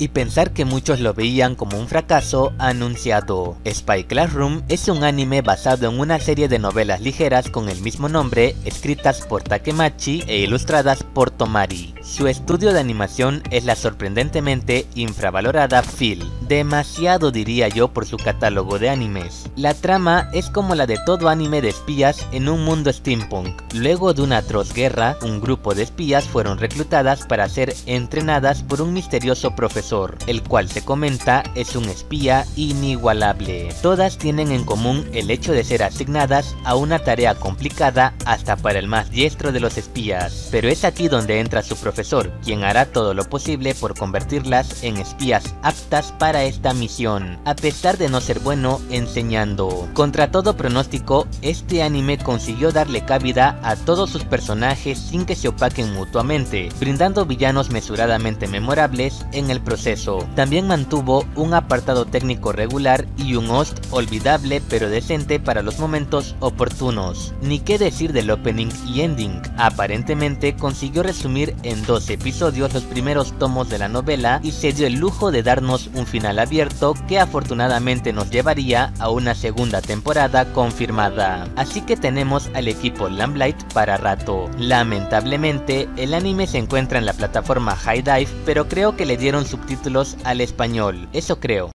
y pensar que muchos lo veían como un fracaso anunciado. Spy Classroom es un anime basado en una serie de novelas ligeras con el mismo nombre, escritas por Takemachi e ilustradas por Tomari. Su estudio de animación es la sorprendentemente infravalorada Phil, demasiado diría yo por su catálogo de animes. La trama es como la de todo anime de espías en un mundo steampunk. Luego de una atroz guerra, un grupo de espías fueron reclutadas para ser entrenadas por un misterioso profesor, el cual se comenta es un espía inigualable. Todas tienen en común el hecho de ser asignadas a una tarea complicada hasta para el más diestro de los espías, pero es aquí donde entra su profesor, quien hará todo lo posible por convertirlas en espías aptas para esta misión, a pesar de no ser bueno enseñando. Contra todo pronóstico, este anime consiguió darle cabida a todos sus personajes sin que se opaquen mutuamente, brindando villanos mesuradamente memorables en el proceso. También mantuvo un apartado técnico regular y un host olvidable pero decente para los momentos oportunos. Ni qué decir del opening y ending, aparentemente consiguió resumir en dos episodios los primeros tomos de la novela y se dio el lujo de darnos un final abierto que afortunadamente nos llevaría a una segunda temporada confirmada. Así que tenemos al equipo Lamblight para rato. Lamentablemente, el anime se encuentra en la plataforma High Dive, pero creo que le dieron subtítulos al español, eso creo.